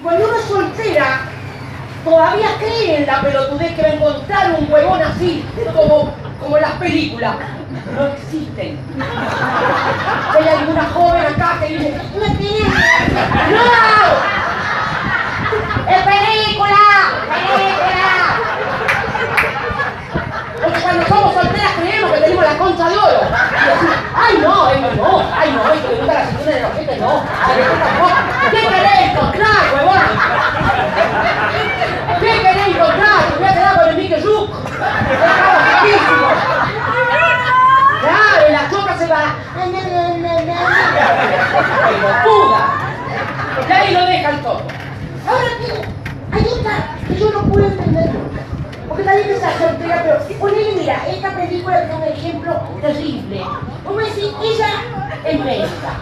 Cuando uno es soltera, todavía cree en la pelotudez que va a encontrar un huevón así, como, como en las películas. No existen. Hay alguna joven acá que dice, no tiene. ¡No! ¡Es película! ¡Película! Porque cuando somos solteras creemos que tenemos la concha de oro. Y decimos, ay no, ay no, ay no, ay que me gusta la cintura de los no. ¡Puda! Y ahí lo dejan todo. Ahora, tío, hay otra que yo no puedo entender nunca. Porque la gente está soltera, pero ponele, mira, esta película es un ejemplo terrible. Vos me decís, ella es médica.